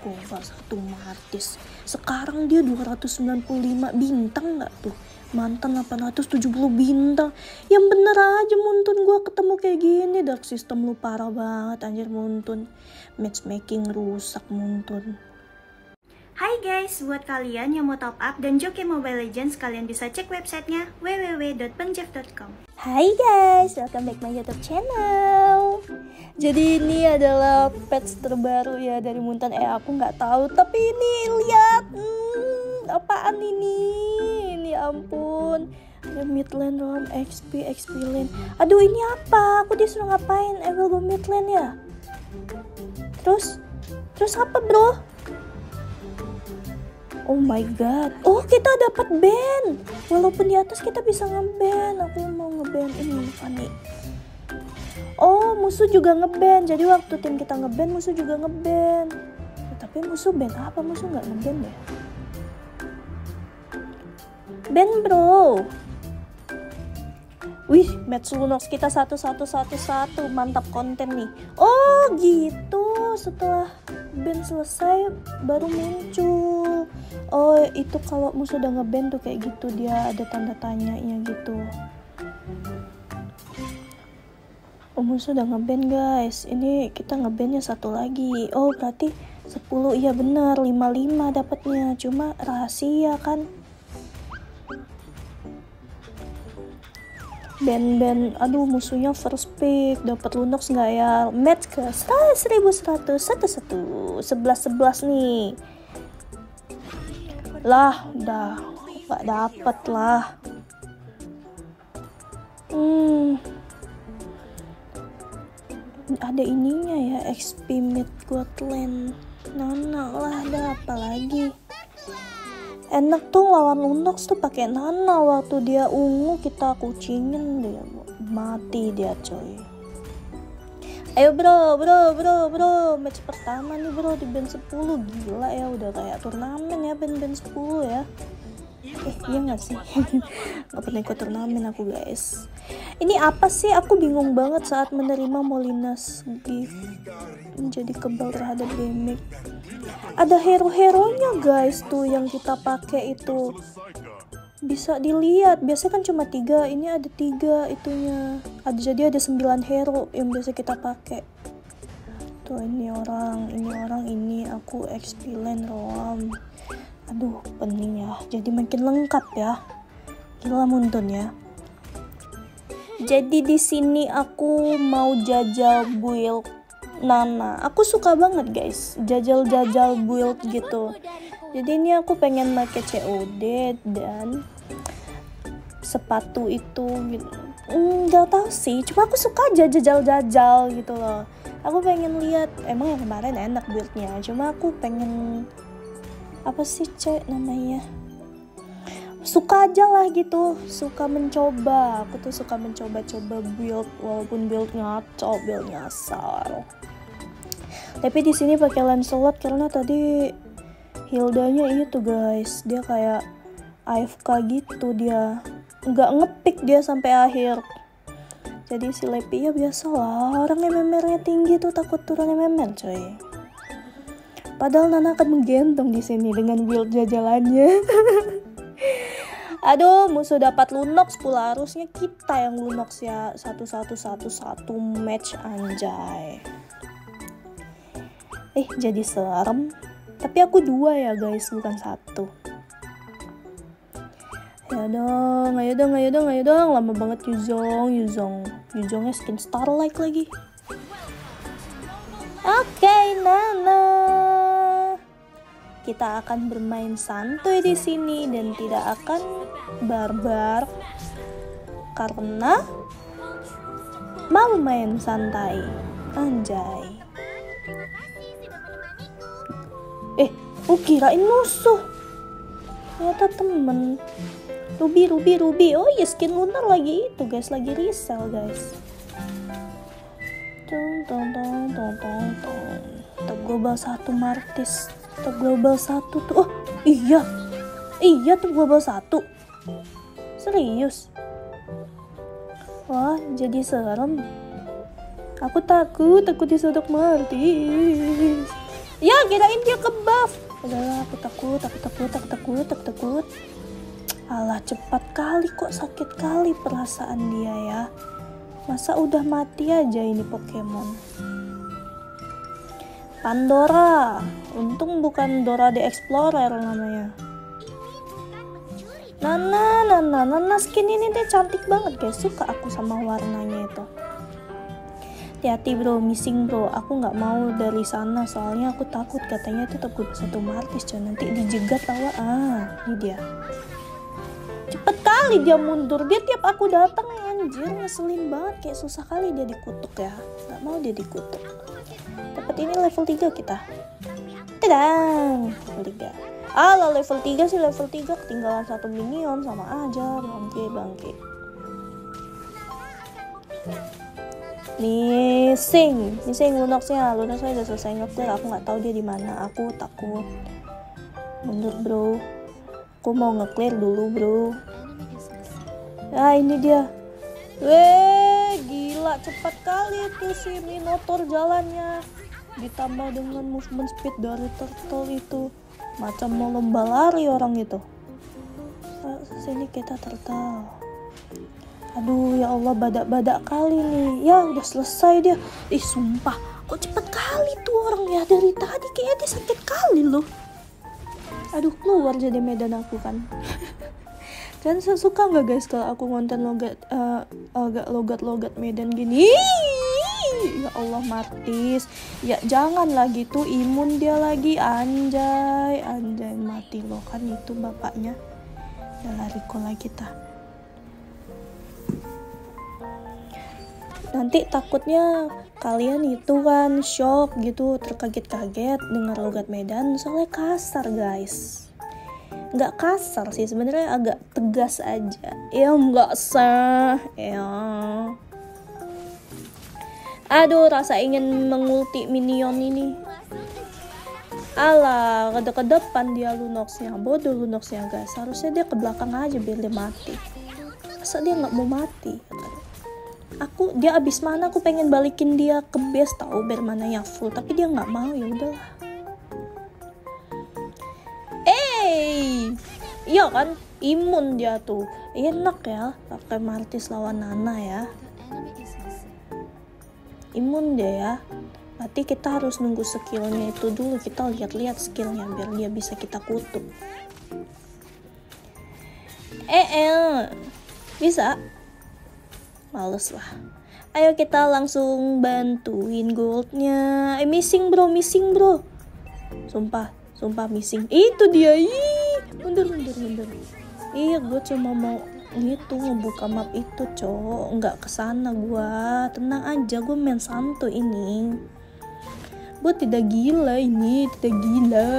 global satu Martis. Sekarang dia 295 bintang nggak tuh? Mantan 870 bintang. Yang bener aja Muntun gue ketemu kayak gini. Dark system lu parah banget anjir Muntun. Matchmaking rusak Muntun. Hai guys, buat kalian yang mau top up dan joki Mobile Legends, kalian bisa cek websitenya www.penjeff.com. Hai guys, welcome back my YouTube channel. Jadi ini adalah patch terbaru ya dari Muntan. Eh aku nggak tahu, tapi ini lihat, hmm, apaan ini? Ini ampun. Ada midland rom XP XP lane. Aduh ini apa? Aku disuruh ngapain? I will go midland ya. Terus, terus apa bro? Oh my god. Oh, kita dapat band. Walaupun di atas kita bisa ngeband. Aku mau ngeband ini Fanny. Oh, musuh juga ngeband. Jadi waktu tim kita ngeband, musuh juga ngeband. Tapi musuh band apa? Musuh nggak ngeband ya? Band bro. Wih, match Lunox kita satu satu satu satu mantap konten nih. Oh gitu, setelah band selesai baru muncul. Oh itu kalau musuh udah ngeband tuh kayak gitu dia ada tanda tanya nya gitu. Oh musuh udah ngeband guys. Ini kita ngebandnya satu lagi. Oh berarti 10 iya bener 55 dapatnya. Cuma rahasia kan. Band-band aduh musuhnya first pick dapat lunox nggak ya? Match ke 1100 satu satu sebelas sebelas nih. Lah udah nggak dapet lah. Hmm. Ada ininya ya XP mid Gotland Nana lah ada apa lagi enak tuh lawan Lunox tuh pakai Nana waktu dia ungu kita kucingin dia. Mati dia coy. Ayo bro bro bro bro. Match pertama nih bro di band 10 gila ya udah kayak turnamen ya band-band 10 ya eh iya gak sih? gak pernah ikut turnamen aku guys. Ini apa sih? Aku bingung banget saat menerima Molinas gift menjadi kebal terhadap gimmick. Ada hero-heronya guys tuh yang kita pakai itu. Bisa dilihat. Biasanya kan cuma tiga. Ini ada tiga itunya. Ada jadi ada sembilan hero yang biasa kita pakai. Tuh ini orang. Ini orang ini aku XP lane rom aduh pening ya. Jadi makin lengkap ya. Gila muntun ya. Jadi di sini aku mau jajal build Nana. Aku suka banget guys. Jajal-jajal build gitu. Jadi ini aku pengen pakai COD dan sepatu itu gitu. Nggak mm, tahu sih. Cuma aku suka aja jajal-jajal gitu loh. Aku pengen lihat. Emang yang kemarin enak buildnya. Cuma aku pengen apa sih cek namanya? Suka aja lah gitu. Suka mencoba. Aku tuh suka mencoba-coba build walaupun build ngaco build nyasar tapi di sini pakai Lancelot karena tadi Hildanya itu guys dia kayak AFK gitu dia nggak ngepick dia sampai akhir. Jadi si Lepi ya biasa lah. Orang MMR-nya tinggi tuh takut turun MMR coy padahal Nana akan menggendong di sini dengan build jajalannya. Aduh, musuh dapat Lunox pula. Harusnya kita yang Lunox ya. Satu satu satu satu match anjay. Eh jadi serem. Tapi aku dua ya guys. Bukan satu. Ya dong ayo dong ayo dong ayo dong. Lama banget Yuzong Yuzong Yuzongnya skin Starlight lagi. Oke kita akan bermain santuy di sini dan tidak akan barbar karena mau main santai. Anjay. Eh aku kirain musuh? Ternyata temen. Ruby Ruby Ruby. Oh iya skin lunar lagi itu guys. Lagi resell guys. Tong tong tong tong tong tong global satu Martis top global satu tuh. Oh iya. Iya top global satu. Serius? Wah jadi serem. Aku takut takut disodok Martis. Ya kirain dia ke buff. Aku takut aku takut aku takut aku takut. Alah cepat kali kok sakit kali perasaan dia ya. Masa udah mati aja ini Pokemon Pandora. Untung bukan Dora the Explorer namanya. Nana, Nana, Nana skin ini deh cantik banget guys. Suka aku sama warnanya itu. Hati-hati bro, missing bro. Aku nggak mau dari sana. Soalnya aku takut katanya itu takut satu martis coy Nanti dijegat lawan Ah, ini dia. Cepet kali dia mundur. Dia tiap aku datang anjir. Ngeselin banget. Kayak susah kali dia dikutuk ya. Nggak mau dia dikutuk Dapat ini level 3 kita Tadang Level 3 Ala level 3 sih level 3 ketinggalan satu minion sama aja bangke bangke. Missing, missing Lunoxnya, Lunoxnya udah selesai ngetir. Aku nggak tahu dia di mana. Aku takut. Mundur bro. Aku mau ngeclear dulu bro. Ah ini dia. Weh, gila cepat kali itu si Minotaur jalannya. Ditambah dengan movement speed dari turtle itu. Macam mau lomba lari orang itu. Sini kita tertal aduh ya Allah badak-badak kali nih. Ya udah selesai dia. Ih sumpah. Kok cepet kali tuh orang ya? Dari tadi kayaknya dia sakit kali loh. Aduh keluar jadi medan aku kan. Kan saya suka nggak guys kalau aku ngonten logat uh, agak logat-logat medan gini ya Allah Martis. Ya jangan lagi tuh imun dia lagi. Anjay anjay mati loh. Kan itu bapaknya. Ya lari kola kita nanti takutnya kalian itu kan shock gitu terkaget-kaget dengar logat Medan. Soalnya kasar guys. Nggak kasar sih sebenarnya agak tegas aja. Ya nggak sah. Ya Aduh, rasa ingin mengulti minion ini. Alah, ke, ke depan dia Lunoxnya. Bodoh Lunoxnya guys. Harusnya dia ke belakang aja biar dia mati. Masa dia nggak mau mati? Aku dia abis mana aku pengen balikin dia ke base tahu biar mana yang full tapi dia nggak mau ya udahlah. Eh, iya kan imun dia tuh enak ya pakai Martis lawan Nana ya imun deh ya. Berarti kita harus nunggu skillnya itu dulu. Kita lihat-lihat skillnya biar dia bisa kita kutuk. Eh eh bisa? Males lah. Ayo kita langsung bantuin goldnya. Eh missing bro. Missing bro. Sumpah. Sumpah missing. Itu dia. Ih. Mundur mundur mundur. Iya gue cuma mau gitu ngebuka map itu cowok. Nggak ke sana gua. Tenang aja gua main santu ini. Gua tidak gila ini tidak gila.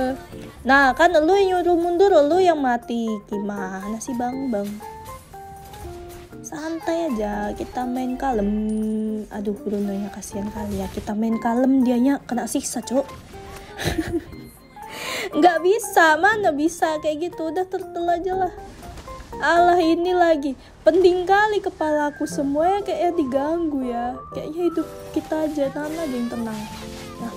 Nah kan lu yang nyuruh mundur lu yang mati. Gimana sih bang? Bang? Santai aja kita main kalem. Aduh Bruno nya kasihan kali ya. Kita main kalem dianya kena siksa cok nggak bisa mana bisa kayak gitu. Udah tertel aja lah Allah ini lagi. Penting kali kepala aku semuanya kayaknya diganggu ya. Kayaknya hidup kita aja aja yang tenang. Nah.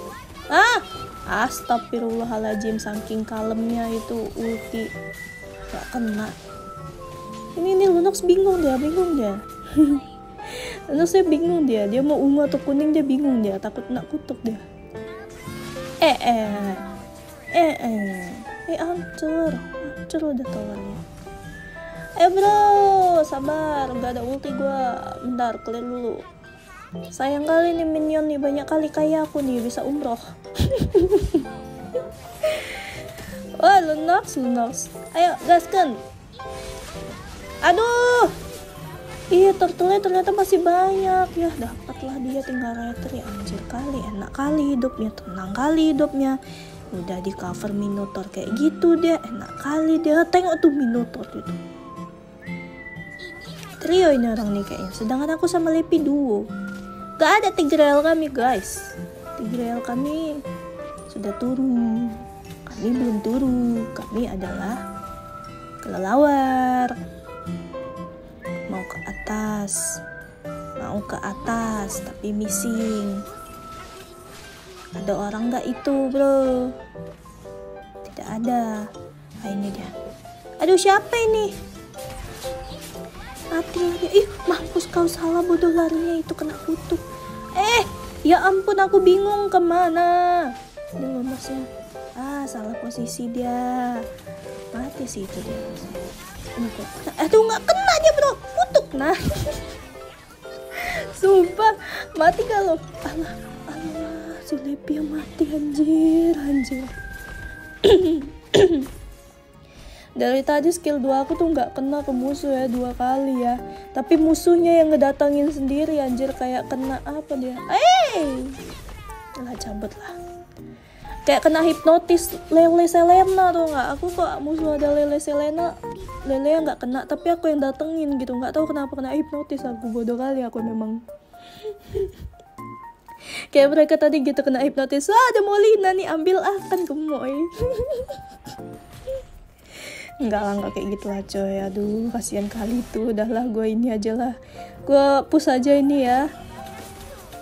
Ah! Astagfirullahaladzim saking kalemnya itu ulti. Gak kena. Ini nih Lunox bingung dia bingung dia. Lunox saya bingung dia. Dia mau ungu atau kuning dia bingung dia. Takut nak kutuk dia. Eh eh. Eh eh. Eh hancur. Hancur udah towernya Eh bro, sabar, gak ada ulti gue. Bentar, clear dulu. Sayang kali nih minion nih, banyak kali kayak aku nih, bisa umroh. Wah, Lunox, Lunox. Ayo, gaskan. Aduh. Iya, turtle ternyata masih banyak. Ya, dapatlah dia tinggal retter ya. Anjir kali, enak kali hidupnya, tenang kali hidupnya. Udah di cover Minotaur kayak gitu dia, enak kali dia. Tengok tuh Minotaur itu trio ini orang nih kayaknya sedangkan aku sama Lepi duo gak ada Tigreal kami guys Tigreal kami sudah turun kami belum turun kami adalah kelelawar mau ke atas mau ke atas tapi missing Ada orang nggak itu, bro? Tidak ada. Ah, ini dia. Aduh, siapa ini? Mati lagi. Ih, mampus kau salah bodoh larinya itu kena kutuk. Eh, ya ampun aku bingung ke mana. Ini lombasnya. Ah, salah posisi dia. Mati sih itu dia. Aduh, nggak kena dia bro. Kutuk nah. Sumpah, mati kalau. Allah, Allah, si Lepi yang mati anjir, anjir. Dari tadi skill 2 aku tuh nggak kena ke musuh ya dua kali ya. Tapi musuhnya yang ngedatangin sendiri anjir kayak kena apa dia? Eh, lah cabut lah. Kayak kena hipnotis lele Selena tuh nggak? Aku kok musuh ada lele Selena, lele yang nggak kena, tapi aku yang datengin gitu. Nggak tahu kenapa kena hipnotis aku bodoh kali aku memang. kayak mereka tadi gitu kena hipnotis. Wah ada Molina nih ambil ah kan gemoy. Enggak lah, enggak kayak gitu lah coy. Aduh, kasihan kali tuh Udahlah, gue ini aja lah. Gue push aja ini ya.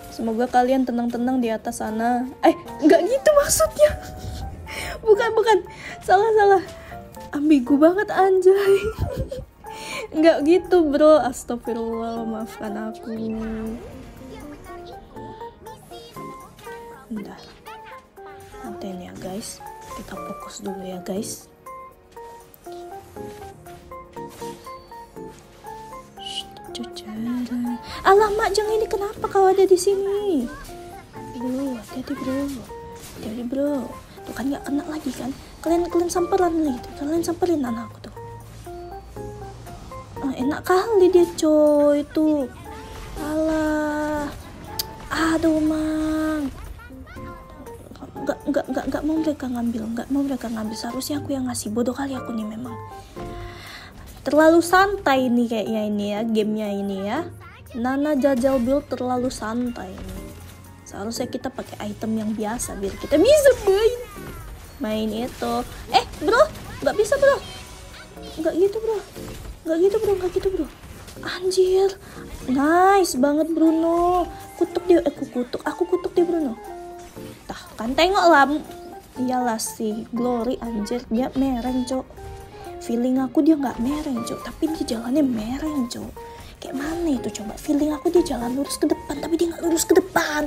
Semoga kalian tenang-tenang di atas sana. Eh, enggak gitu maksudnya. Bukan, bukan. Salah, salah. Ambigu banget anjay. Enggak gitu bro. Astagfirullah, maafkan aku. Bentar Nanti ya guys. Kita fokus dulu ya guys Alah mak jangan ini kenapa kau ada di sini? Bro, hati-hati bro, hati-hati bro. Tuh kan nggak kena lagi kan? Kalian kalian samperan nih, kalian samperin anakku tuh. Oh, enak kali dia coy itu. Alah, aduh mang. Nggak, nggak, mau mereka ngambil, nggak mau mereka ngambil. Seharusnya aku yang ngasih. Bodoh kali aku nih memang. Terlalu santai nih kayaknya ini ya gamenya ini ya. Nana jajal build terlalu santai. Nih seharusnya kita pakai item yang biasa biar kita bisa main. Main itu. Eh bro nggak bisa bro. Nggak gitu bro. Nggak gitu bro nggak gitu bro. Anjir. Nice banget Bruno. Kutuk dia eh kutuk. Aku kutuk dia Bruno kan tengok lah iyalah si Glory anjir dia mereng cok. Feeling aku dia nggak mereng cok. Tapi dia jalannya mereng cok. Kayak mana itu coba? Feeling aku dia jalan lurus ke depan tapi dia nggak lurus ke depan.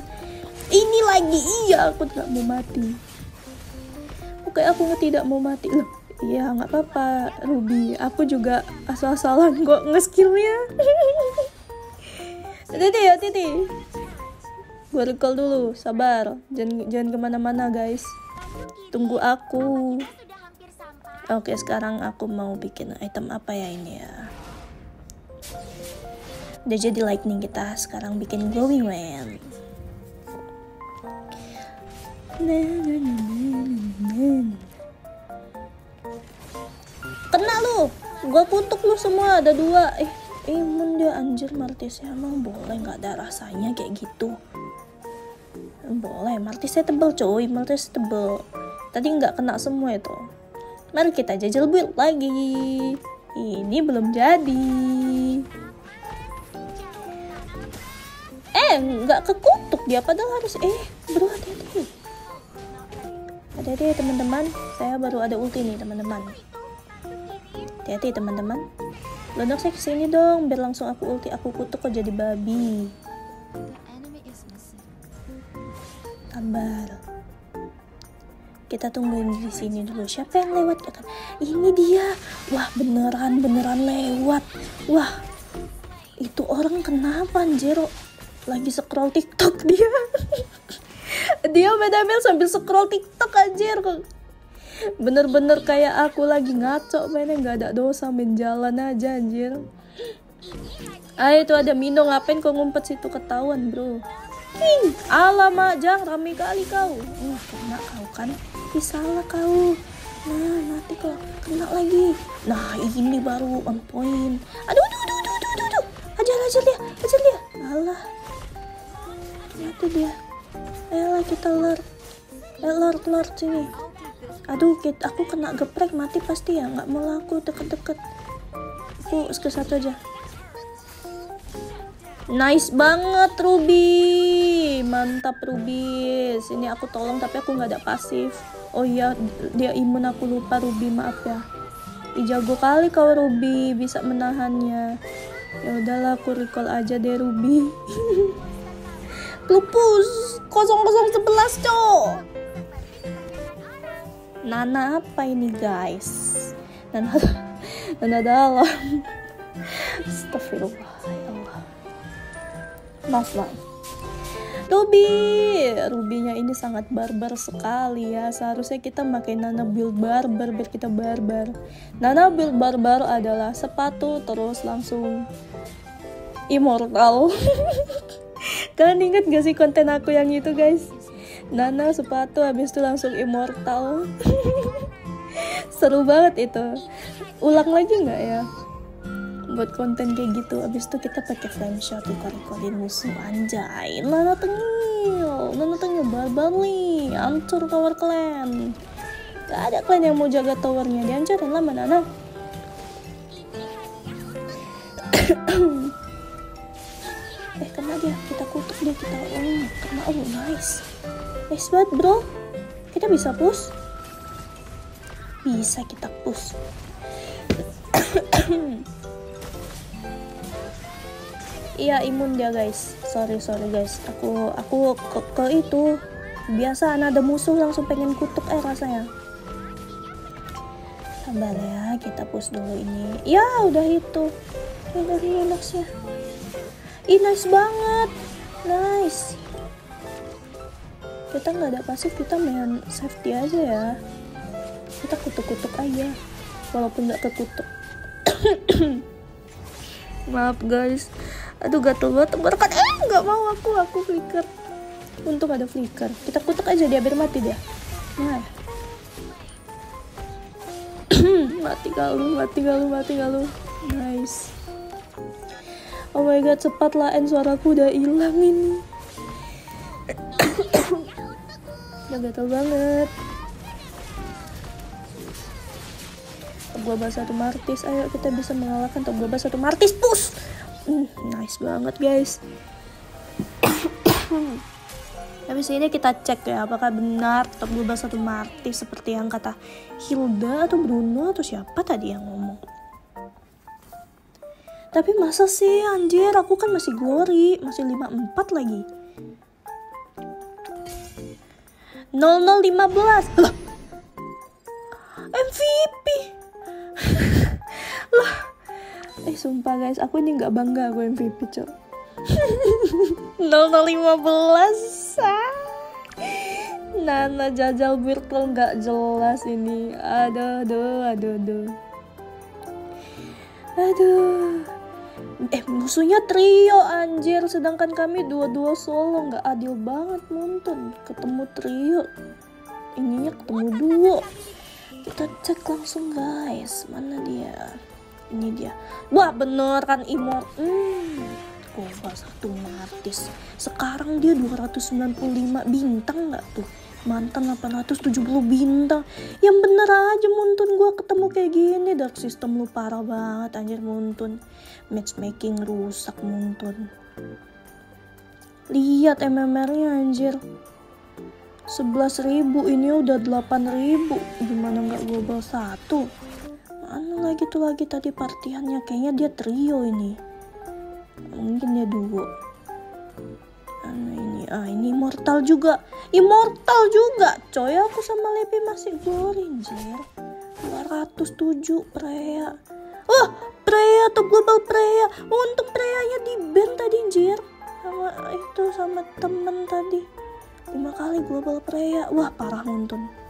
Ini lagi iya aku tidak mau mati. Oke aku nggak tidak mau mati. Loh iya nggak apa-apa Ruby. Aku juga asal-asalan kok ngeskillnya. Titi ya Titi gue recall dulu sabar jangan jangan ke mana-mana guys tunggu aku Oke, sekarang aku mau bikin item apa ya ini ya? Udah jadi lightning kita, sekarang bikin glowing man. Kena lu, gua kutuk lu semua ada dua. Eh, imun dia anjir martisnya emang boleh nggak ada rasanya kayak gitu. Boleh, martisnya tebel coy, martisnya tebel. Tadi nggak kena semua itu. Mari kita jajal build lagi. Ini belum jadi. Eh, nggak kekutuk dia padahal harus eh, bro hati-hati. Hati-hati teman-teman, saya baru ada ulti nih teman-teman. Hati-hati teman-teman. Lodok saya ke sini dong, biar langsung aku ulti aku kutuk kok jadi babi. Sabar kita tungguin di sini dulu. Siapa yang lewat? Ya kan? Ini dia. Wah beneran beneran lewat. Wah itu orang kenapa anjir lagi scroll tiktok dia. Dia main sambil scroll tiktok anjir. Bener-bener kayak aku lagi ngaco mainnya nggak ada dosa main jalan aja anjir. Ah itu ada Mino ngapain kok ngumpet situ? Ketahuan bro King, alamak jang rame kali kau uh, kena kau kan Ih salah kau. Nah, nanti kalau kena lagi. Nah, ini baru on point. Aduh, aduh, aduh, aduh, aduh, aduh. Ajar, ajar dia, ajar dia. Alah. Mati dia. Ayolah kita lord. Eh, lord, lord sini. Aduh, kita, aku kena geprek mati pasti ya. Nggak mau laku deket-deket. Aku ke satu aja. Nice banget Ruby. Mantap Ruby sini aku tolong tapi aku nggak ada pasif. Oh iya dia imun aku lupa Ruby maaf ya. Ih, jago kali kau Ruby bisa menahannya. Ya udahlah aku recall aja deh Ruby. Lupus 0011 cok. Nana apa ini guys? Nana Nana dalam. Astagfirullah ya Maaf maaf Ruby Rubynya ini sangat barbar sekali ya. Seharusnya kita pakai Nana build barbar biar kita barbar. Nana build barbar adalah sepatu terus langsung Immortal. Kalian inget gak sih konten aku yang itu guys? Nana sepatu habis itu langsung immortal. Seru banget itu. Ulang lagi nggak ya buat konten kayak gitu. Habis itu kita pakai flame shot ikut-ikutin musuh anjay. Nana tengil Nana tengil barbar nih. Hancur tower clan. Gak ada clan yang mau jaga towernya. Dihancurin lah eh kena dia. Kita kutuk dia kita oh kena oh nice. Nice banget bro. Kita bisa push? Bisa kita push iya imun dia guys. Sorry sorry guys. Aku aku ke, ke itu. Biasa ada musuh langsung pengen kutuk eh rasanya. Sabar ya kita push dulu ini. Ya udah itu. Udah relax ya. Ih nice banget. Nice. Kita nggak ada pasif Kita main safety aja ya. Kita kutuk-kutuk aja. Walaupun nggak kekutuk. Maaf guys Aduh gatel banget tenggorokan Eh nggak mau aku Aku flicker Untung ada flicker Kita kutuk aja dia biar mati dia Nah mati galuh, mati galuh, mati galuh. Nice. Oh my god, cepatlah En suaraku udah hilang ini. udah gatel banget. Bahas satu Martis, ayo kita bisa mengalahkan bahas satu Martis, push! Hmm, nice banget guys. Habis ini kita cek ya apakah benar top 12 satu Martis seperti yang kata Hilda atau Bruno atau siapa tadi yang ngomong. Tapi masa sih anjir aku kan masih glory, masih 54 lagi. 0015. Lah. MVP. Sumpah guys, aku ini nggak bangga aku MVP, Cok. 0015. Nana jajal virtual nggak jelas ini. Aduh, aduh, aduh, aduh. Aduh. Eh musuhnya trio anjir sedangkan kami dua-dua solo nggak adil banget nonton ketemu trio ininya ketemu duo kita cek langsung guys mana dia ini dia. Wah bener kan imor hmm satu martis sekarang dia 295 bintang nggak tuh? Mantan 870 bintang. Yang bener aja muntun gue ketemu kayak gini. Dark system lu parah banget anjir muntun. Matchmaking rusak muntun. Lihat MMR nya anjir. 11.000 ini udah 8.000 gimana nggak global satu lagi tuh lagi tadi partiannya. Kayaknya dia trio ini. Mungkin dia duo. Ini? Ah ini immortal juga. Immortal juga coy. Aku sama Lepi masih gorinjir 207 Preya. Oh Preya atau global Preya. Oh, untuk Preya di band tadi jir sama itu sama temen tadi. Lima kali global Preya. Wah parah nonton